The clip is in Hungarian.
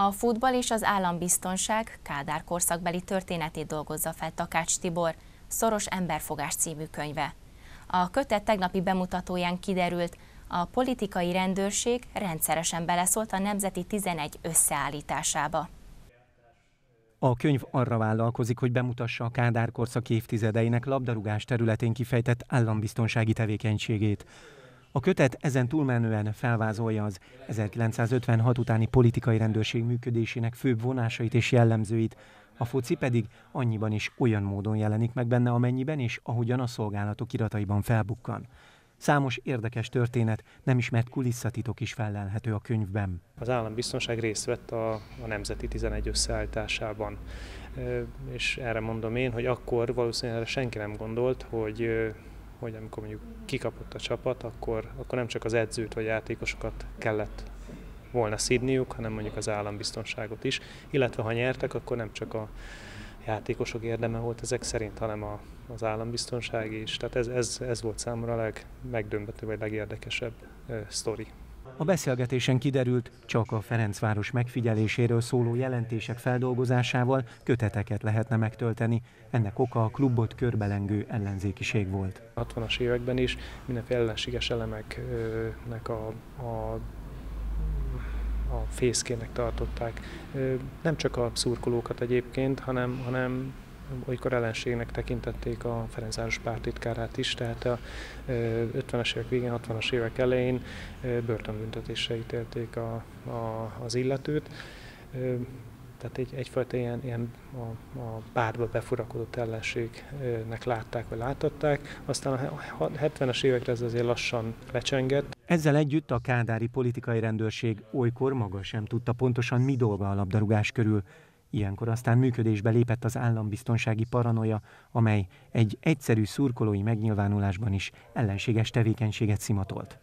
A futball és az állambiztonság Kádár korszakbeli történetét dolgozza fel Takács Tibor, Szoros emberfogás című könyve. A kötet tegnapi bemutatóján kiderült, a politikai rendőrség rendszeresen beleszólt a Nemzeti 11 összeállításába. A könyv arra vállalkozik, hogy bemutassa a Kádár korszak évtizedeinek labdarúgás területén kifejtett állambiztonsági tevékenységét. A kötet ezen túlmenően felvázolja az 1956 utáni politikai rendőrség működésének főbb vonásait és jellemzőit, a foci pedig annyiban is olyan módon jelenik meg benne, amennyiben és ahogyan a szolgálatok irataiban felbukkan. Számos érdekes történet, nem ismert kulisszatitok is felelhető a könyvben. Az állambiztonság részt vett a, a Nemzeti 11 összeállításában. És erre mondom én, hogy akkor valószínűleg senki nem gondolt, hogy hogy amikor mondjuk kikapott a csapat, akkor, akkor nem csak az edzőt vagy játékosokat kellett volna szidniuk, hanem mondjuk az állambiztonságot is, illetve ha nyertek, akkor nem csak a játékosok érdeme volt ezek szerint, hanem a, az állambiztonság is. Tehát ez, ez, ez volt számomra a legmegdömbető vagy legérdekesebb uh, sztori. A beszélgetésen kiderült, csak a Ferencváros megfigyeléséről szóló jelentések feldolgozásával köteteket lehetne megtölteni. Ennek oka a klubot körbelengő ellenzékiség volt. 60-as években is mindenféle ellenséges elemeknek a, a a fészkének tartották. Nem csak a szurkolókat egyébként, hanem, hanem olykor ellenségnek tekintették a Ferencváros pártitkárát is, tehát a 50-es évek végén, 60-as évek elején börtönbüntetésre ítélték a, a, az illetőt. Tehát egy, egyfajta ilyen, ilyen a, a pártba befurakodott ellenségnek látták, vagy látották. Aztán a 70-es évekre ez azért lassan lecsengett. Ezzel együtt a kádári politikai rendőrség olykor maga sem tudta pontosan mi dolga a labdarúgás körül. Ilyenkor aztán működésbe lépett az állambiztonsági paranoia, amely egy egyszerű szurkolói megnyilvánulásban is ellenséges tevékenységet szimatolt.